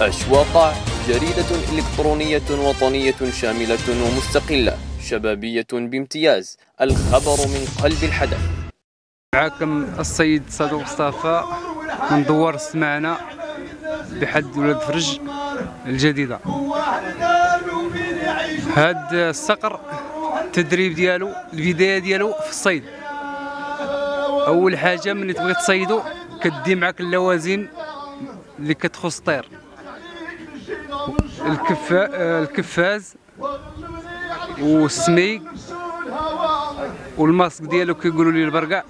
أشواق جريدة إلكترونية وطنية شاملة ومستقلة شبابية بامتياز. الخبر من قلب الحدث. معكم السيد صدوق مصطفى من دوار السمانة بحد ولاد فرج الجديدة. هاد الصقر التدريب ديالو البداية ديالو في الصيد. أول حاجة ملي تبغي تصيدو كدي معاك اللوازم اللي كتخص الطير. الكفا الكفاز والسميق والماسك ديالو كيقولوا ليه البرقع.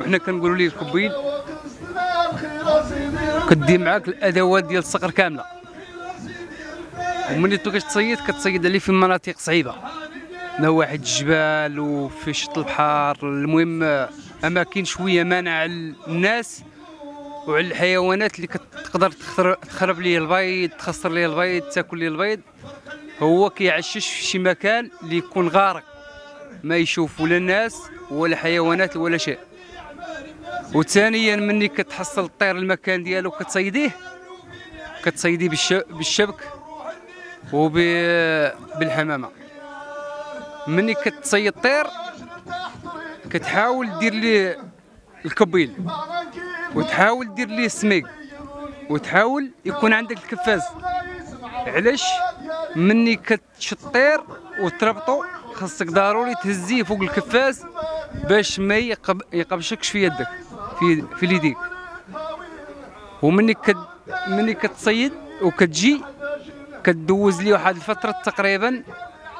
وحنا كنقولوا ليه الكبيل كدي معاك الأدوات ديال الصقر كاملة. وملي تبغي تصيد كتصيد عليه في مناطق صعيبة. نواحي الجبال وفي شط البحر. المهم أماكن شوية مانعه الناس وعلى الحيوانات اللي كتقدر تخرب ليه البيض تخسر ليه البيض تاكل ليه البيض. هو كيعشش في شي مكان اللي يكون غارق. ما يشوف ولا الناس ولا حيوانات ولا شيء. وثانيا مني كتحصل الطير المكان ديالو كتصيديه كتصيديه بالشبك وبالحمامه مني كتصيد الطير كتحاول دير ليه الكبيل. وتحاول دير ليه السميق وتحاول يكون عندك الكفاز. علاش؟ مني كتشد الطير وتربطو. خاصك ضروري تهزيه فوق الكفاز باش ما يقب يقبشكش في يدك في في يديك ومني كد مني كتصيد وكتجي كدوز ليه واحد الفترة تقريبا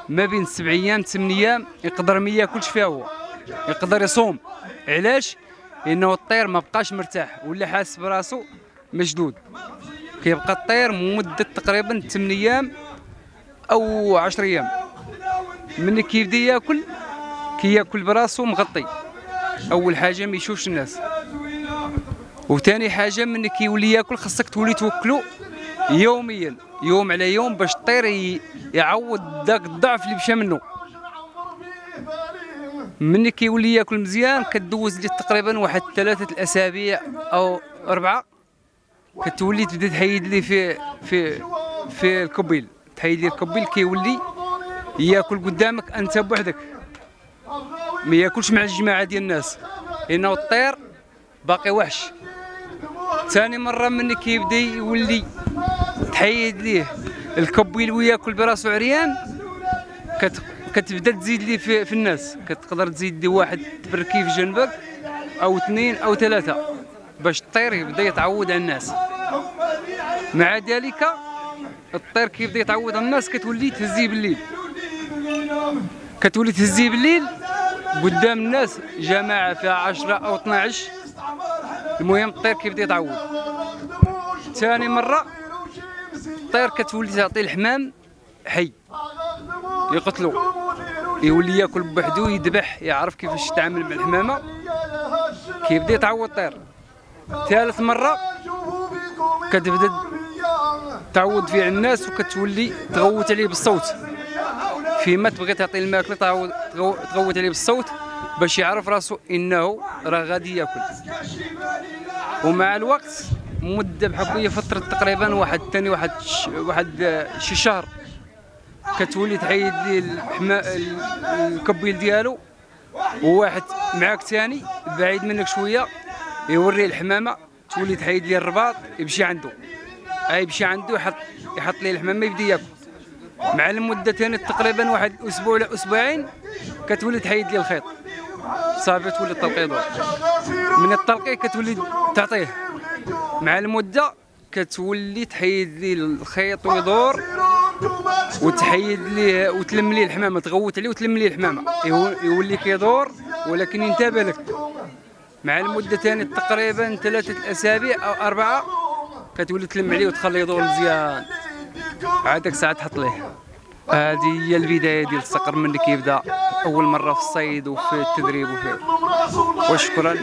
ما بين سبع أيام ثمان أيام يقدر ما ياكلش فيها هو. يقدر يصوم. علاش؟ لأنه الطير ما بقاش مرتاح ولا حاس براسو مشدود. كيبقى الطير مدة تقريبا 8 أيام أو 10 أيام. ملي كيبدا يأكل كياكل براسو مغطي. أول حاجة ما يشوفش الناس. وثاني حاجة ملي كيولي يأكل خاصك تولي توكلو يوميا يوم على يوم باش الطير يعوض داك الضعف اللي مشى منه. مني كيولي ياكل مزيان كدوز ليه تقريبا واحد ثلاثة الأسابيع أو أربعة. كتولي تبدأ تحيد ليه في في في الكبيل تحيد ليه الكبيل كيولي ياكل قدامك أنت بوحدك. ما ياكلش مع الجماعة ديال الناس. لأنه الطير باقي وحش. ثاني مرة مني كيبدأ يولي تحيد ليه الكبيل وياكل براسو عريان كتبدا تزيد ليه في, في الناس. كتقدر تزيد ليه واحد تبركي في جنبك أو اثنين أو ثلاثة باش الطير يبدا يتعود على الناس. مع ذلك الطير كيبدا يتعود على الناس كتولي تهزيه بالليل. كتولي تهزيه بالليل قدام الناس جماعة فيها 10 أو 12 المهم الطير كيبدا يتعود. ثاني مرة الطير كتولي تعطي الحمام حي. يقتلو. يولي ياكل بوحدو يذبح يعرف كيفاش يتعامل مع الحمامة كيبدا يتعود الطير. ثالث مرة كتبدا تعود فيه الناس وكتولي تغوت عليه بالصوت. فيما تبغي تعطي الماكلة تغوت عليه بالصوت باش يعرف راسو إنه راه غادي ياكل. ومع الوقت مدة بحال فترة تقريبا واحد ثاني واحد ش... واحد شي شهر كتولي ليه الحما الكبيل ديالو وواحد معاك ثاني بعيد منك شوية يوري الحمامة تولي تحيد ليه الرباط يمشي عنده اي يمشي عنده يحط يحط ليه الحمامة يبدا ياكل. مع المده ثاني تقريبا واحد أسبوع ولا أسبوعين كتولي تحيد ليه الخيط. صافي تولي دور. من الطلقيه كتولي تعطيه. مع المدة كتولي تحيد ليه الخيط ويدور. وتحيد ليه وتلم ليه الحمامة تغوت عليه وتلم ليه الحمامة. يولي كيدور ولكن ينتبه لك. مع المدة ثاني تقريبا ثلاثة الاسابيع أو أربعة كتولي تلم عليه وتخليه يدور مزيان. عادك ساعة تحط ليه. هذه هي البداية ديال الصقر من كيبدا أول مرة في الصيد وفي التدريب وفي. وشكرا.